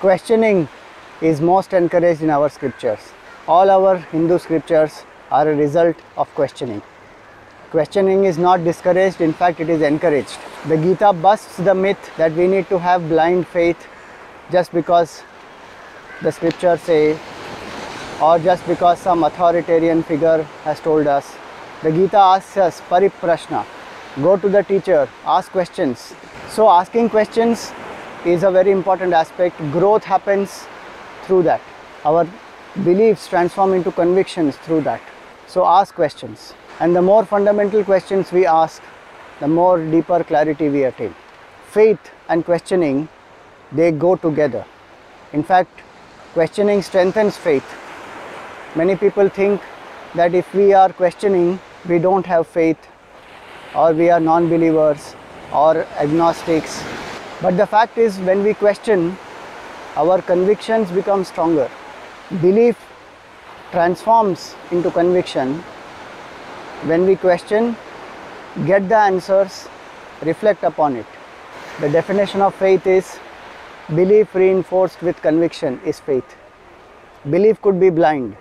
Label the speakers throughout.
Speaker 1: questioning is most encouraged in our scriptures. All our Hindu scriptures are a result of questioning. Questioning is not discouraged, in fact, it is encouraged. The Gita busts the myth that we need to have blind faith just because the scriptures say, or just because some authoritarian figure has told us. The Gita asks us, Pariprashna, go to the teacher, ask questions. So, asking questions is a very important aspect. Growth happens through that. Our beliefs transform into convictions through that. So, ask questions. And the more fundamental questions we ask, the more deeper clarity we attain. Faith and questioning, they go together. In fact, questioning strengthens faith. Many people think that if we are questioning, we don't have faith, or we are non believers, or agnostics. But the fact is, when we question, our convictions become stronger. Belief transforms into conviction when we question, get the answers, reflect upon it. The definition of faith is belief reinforced with conviction is faith. Belief could be blind,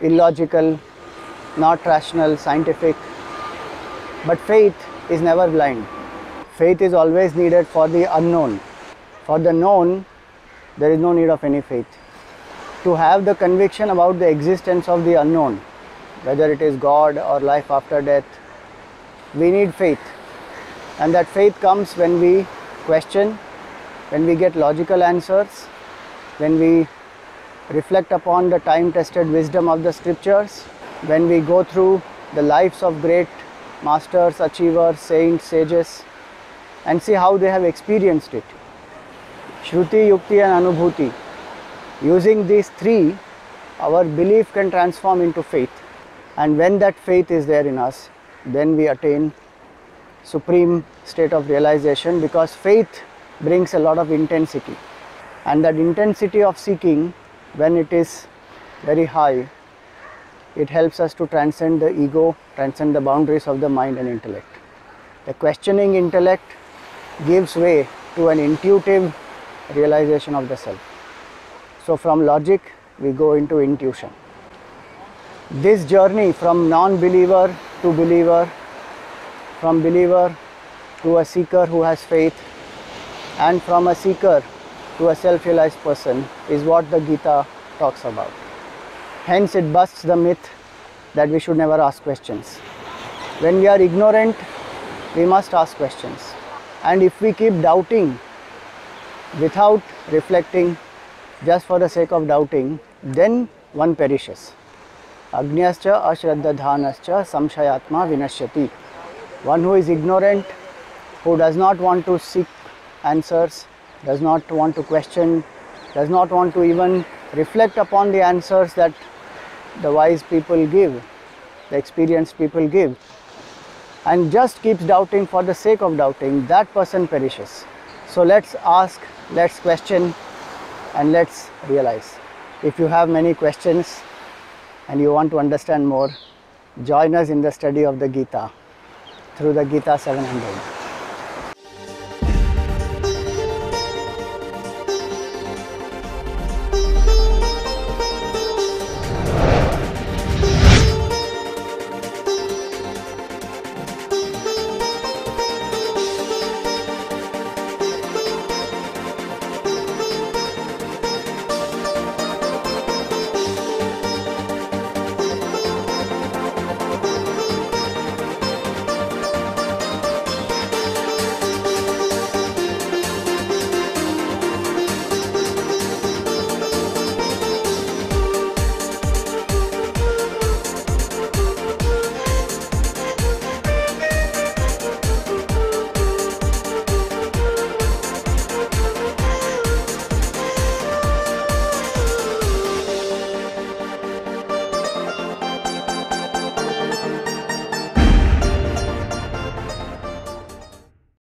Speaker 1: illogical, not rational, scientific, but faith is never blind. Faith is always needed for the unknown. For the known, there is no need of any faith. To have the conviction about the existence of the unknown, whether it is God or life after death, we need faith. And that faith comes when we question, when we get logical answers, when we reflect upon the time tested wisdom of the scriptures, when we go through the lives of great masters, achievers, saints, sages, and see how they have experienced it. Shruti, Yukti, and Anubhuti. Using these three, our belief can transform into faith. And when that faith is there in us, then we attain supreme state of realization because faith brings a lot of intensity. And that intensity of seeking, when it is very high, it helps us to transcend the ego, transcend the boundaries of the mind and intellect. The questioning intellect gives way to an intuitive realization of the self. So, from logic, we go into intuition. This journey from non believer to believer, from believer to a seeker who has faith, and from a seeker to a self realized person is what the Gita talks about. Hence, it busts the myth that we should never ask questions. When we are ignorant, we must ask questions. And if we keep doubting without reflecting, just for the sake of doubting, then one perishes. Agnyascha ashraddhadhanascha samshayatma vinashyati. One who is ignorant, who does not want to seek answers, does not want to question, does not want to even reflect upon the answers that the wise people give, the experienced people give, and just keeps doubting for the sake of doubting, that person perishes. So let's ask, let's question, and let's realize. If you have many questions and you want to understand more, join us in the study of the Gita through the Gita 700.